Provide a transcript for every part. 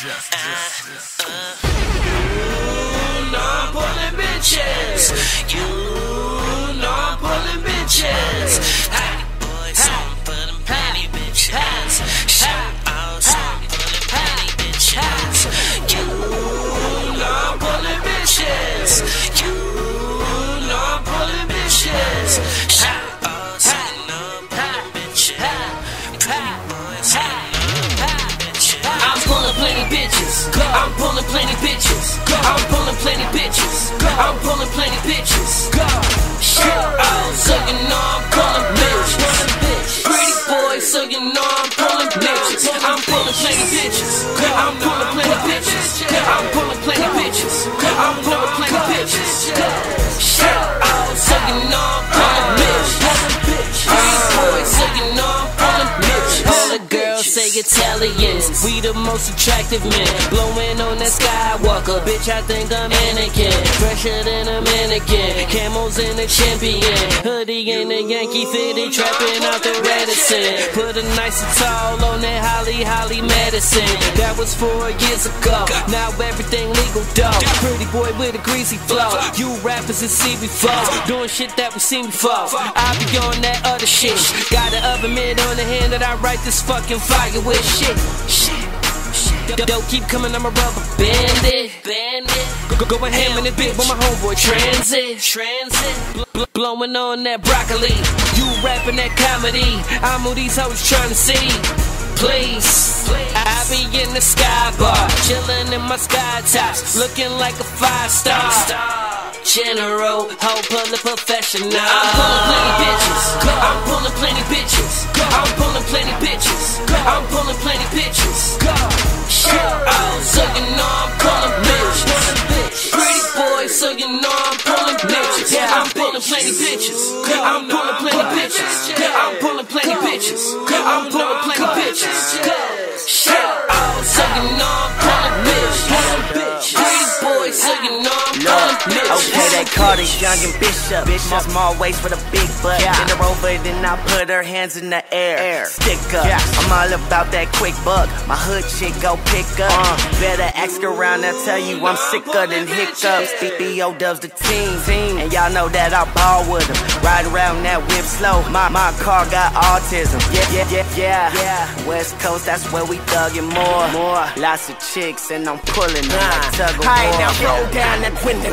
You know I'm pulling bitches. I'm pulling plenty bitches. I'm pulling plenty say Italians, we the most attractive men. Blowing on that Skywalker, bitch, I think I'm Anakin. Fresher than a mannequin, camos in the champion. Hoodie in the Yankee fitted, trapping out the Radisson. Put a nice and tall on that Holly Holly medicine. That was four years ago, now everything legal dog. Pretty boy with a greasy flow. You rappers that see before, doing shit that we seen before. I be on that other shit. Got an oven mitt on the hand that I write this fucking fire with shit. Shit. shit. Don't keep coming, I'm a rubber bandit. Bandit. Go, go, going ham in the bit with my homeboy Transit. Transit. Bl- bl- blowing on that broccoli. You rapping that comedy. I'm who these hoes trying to see. Please. I be in the sky bar, chilling in my sky tops, looking like a five star. General, hoe pulling professional. I'm pulling plenty bitches. I'm pulling plenty bitches. I'm pulling plenty bitches. I'm pulling plenty bitches. Shit, oh, so you know I'm pulling bitches. Pretty boy, so you know I'm pulling bitches. I'm pulling plenty bitches. I'm pulling plenty bitches. I'm pulling plenty bitches. I'm pulling plenty bitches. Okay, they called it Young and Bishop. Bishop. Small waist with a big butt. Yeah. Bend her over, then I put her hands in the air. Air. Stick up. Yeah. I'm all about that quick buck. My hood chick go pick up. Uh. Better ask around, they'll tell you I'm sicker than hiccups. BBO does the team. team. And y'all know that I ball with them. Ride around that whip slow. My, my car got autism. Yeah, yeah, yeah, yeah. yeah. West Coast, that's where we thuggin' more. More. Lots of chicks, and I'm pulling them like tug of war. now roll down that window.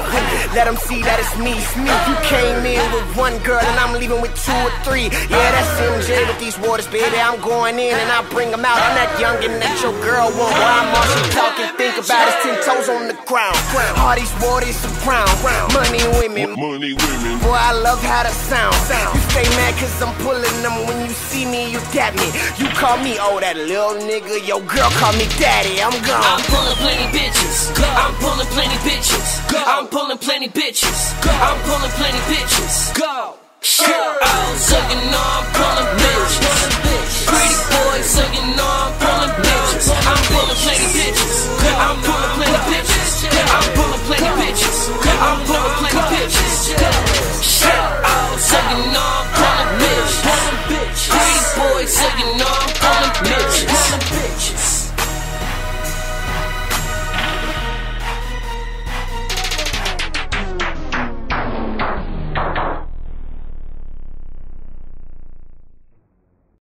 Let them see that it's me. it's Me. You came in with one girl and I'm leaving with two or three. Yeah, that's MJ with these waters, baby. I'm going in and I bring them out. I'm that youngin' that your girl want. While I'm all she talking, think about is ten toes on the ground. All these waters around. Money, women. Money, women. Boy, I love how that sound. You stay mad cause I'm pulling them. When you see me, you dap me. You call me, oh, that little nigga. Your girl call me daddy. I'm gone. I'm pulling plenty bitches. I'm pulling plenty bitches. I'm pulling plenty bitches. Go. I'm pulling plenty bitches. Go. Shit, oh, so you know I'm pulling